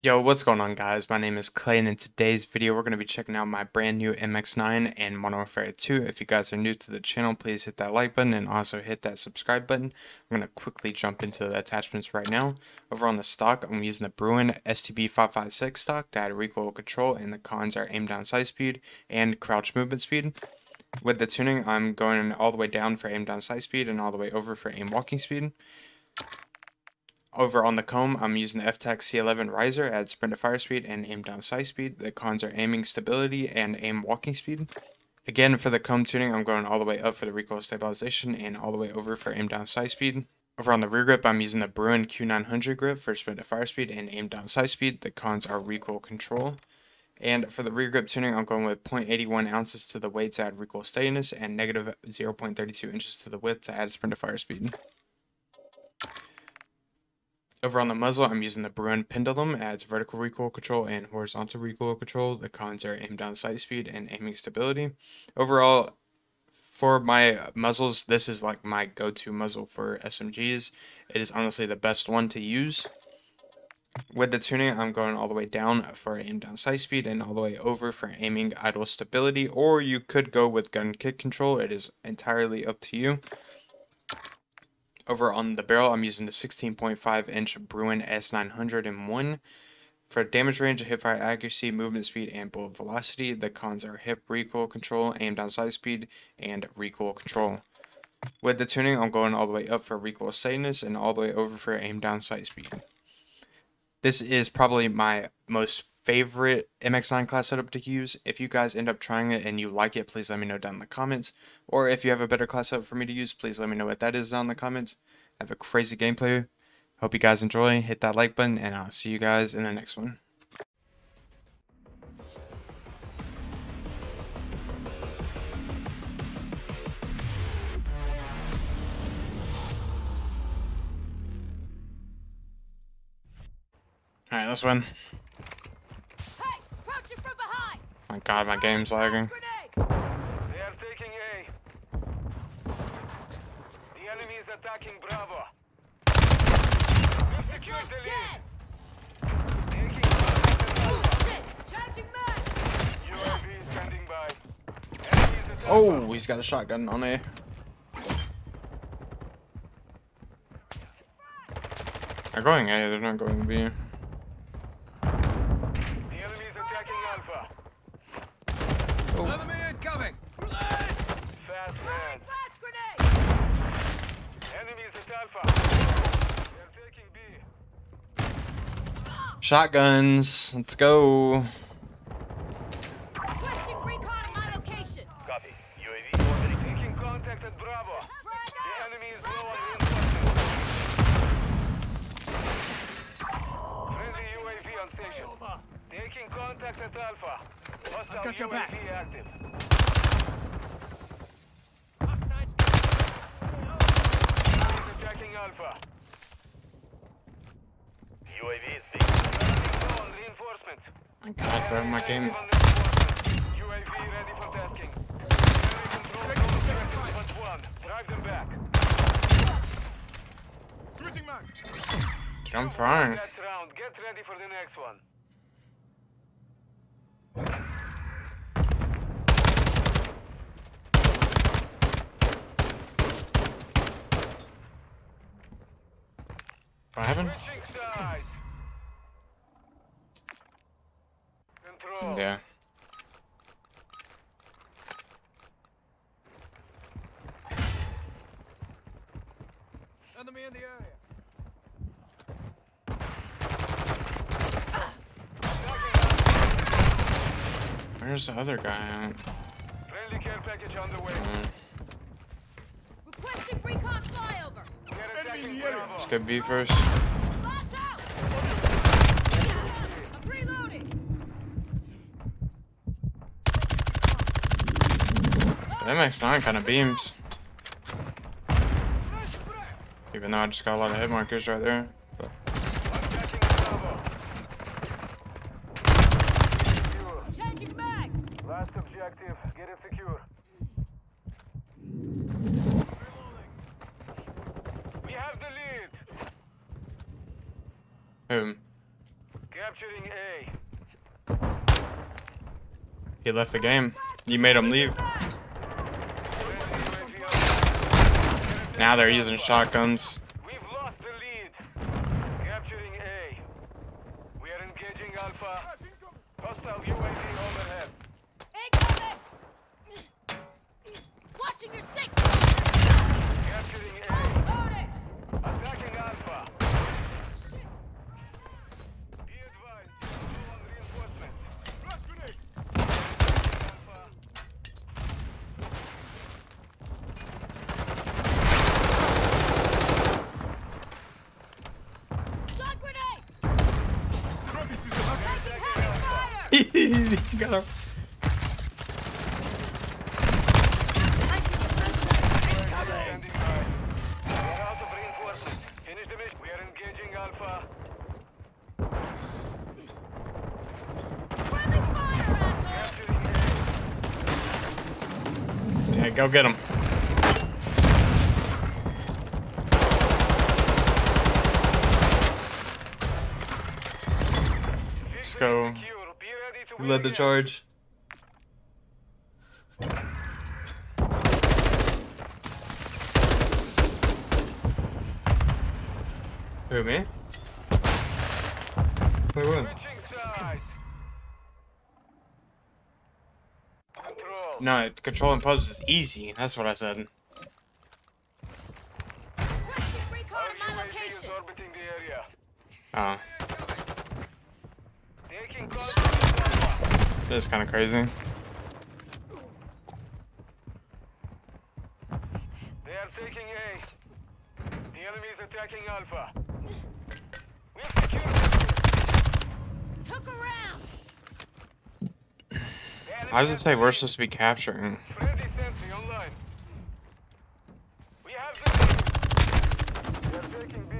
Yo, what's going on guys? My name is Klay and in today's video we're going to be checking out my brand new MX9 and Modern Warfare 2. If you guys are new to the channel, please hit that like button and also hit that subscribe button. I'm going to quickly jump into the attachments right now. Over on the stock, I'm using the Bruen STB556 stock to add recoil control and the cons are aim down sight speed and crouch movement speed. With the tuning, I'm going all the way down for aim down sight speed and all the way over for aim walking speed. Over on the comb, I'm using the FTAC C11 riser at sprint to fire speed and aim down sight speed. The cons are aiming stability and aim walking speed. Again, for the comb tuning, I'm going all the way up for the recoil stabilization and all the way over for aim down sight speed. Over on the rear grip, I'm using the Bruen Q900 grip for sprint to fire speed and aim down sight speed. The cons are recoil control. And for the rear grip tuning, I'm going with 0.81 ounces to the weight to add recoil steadiness and negative 0.32 inches to the width to add sprint to fire speed. Over on the muzzle, I'm using the Bruen Pendulum, adds vertical recoil control and horizontal recoil control. The cons are aim down sight speed and aiming stability. Overall, for my muzzles, this is like my go-to muzzle for SMGs. It is honestly the best one to use. With the tuning, I'm going all the way down for aim down sight speed and all the way over for aiming idle stability, or you could go with gun kick control. It is entirely up to you. Over on the barrel, I'm using the 16.5 inch Bruen S901. For damage range, hipfire accuracy, movement speed, and bullet velocity, the cons are hip recoil control, aim down sight speed, and recoil control. With the tuning, I'm going all the way up for recoil steadiness and all the way over for aim down sight speed. This is probably my most favorite MX9 class setup to use. If you guys end up trying it and you like it, please let me know down in the comments. Or if you have a better class setup for me to use, please let me know what that is down in the comments. I have a crazy gameplay. Hope you guys enjoy. Hit that like button, and I'll see you guys in the next one. Alright, let's win. My god, my game's lagging. They are taking A. The enemy is attacking Bravo. We've secured the lead. Taking UAV is standing by. Enemy is attacking. Oh, he's got a shotgun on A. They're going A, they're not going B. The enemy is attacking Alpha. Enemy incoming! Fast man. Enemy is at Alpha. They're taking B. Shotguns, let's go. Copy. UAV orbiting. Taking contact at Bravo. The enemy is low on reinforcements. Friendly UAV on station. Taking contact at Alpha. Hostile got UAV your back. active. Attacking Alpha. UAV is being low on reinforcements. My god, my game. UAV ready for tasking. Enemy controls all objectives but one. Drive them back. Shooting man! Dude, I'm. That round. Get ready for the next one. Switching sides. Yeah. Enemy in the area. Where's the other guy at? Friendly care package on the way. Let's Bravo. go B first. Flash out. I'm reloading. The MX9 kind of beams. Even though I just got a lot of hit markers right there. But Attacking Bravo. Secure. Changing mags. Last objective. Get it secure. We have the lead. Whom? Capturing A. He left the game. You made him leave. Friendly UAV online. Now they're using shotguns. We've lost the lead. Capturing A. We are engaging Alpha. Hostile UAV overhead. Incoming! Watching your six! Capturing A. Loading! Attacking Alpha. Shit! Be advised. Low on reinforcement. Flash grenade! Alpha. Stun grenade! Drop this is a lucky. Taking heavy fire! Got him. Standing by. We are out of reinforcement. Finish the mission. We are engaging Alpha. Friendly fire, asshole! Capturing A. Yeah, go get him. Let's go. Secure. Be ready to Who win led the charge? Who, me? Who won? Switching sides. Control. No, controlling pubs is easy. That's what I said. Requesting recon Our on my UAV is location! orbiting the area. Oh, Taking contact with Alpha. this is kind of crazy. They are taking A. The enemy is attacking Alpha. We have secured Took a round! How does it say we're supposed to be capturing? lead. Friendly sentry online. We have the lead. They are taking B.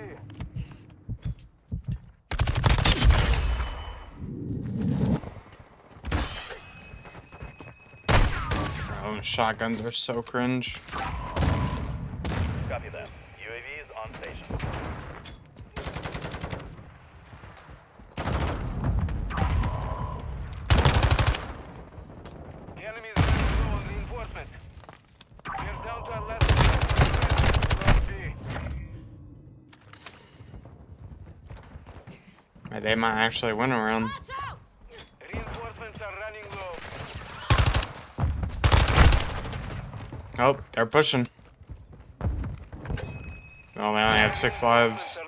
Oh, shotguns are so cringe. Copy that. UAV is on station. The enemy is on reinforcement. We are down to our last They might actually win a round. Watch out! Reinforcements are running low. Oh, they're pushing. Well, they only have six lives.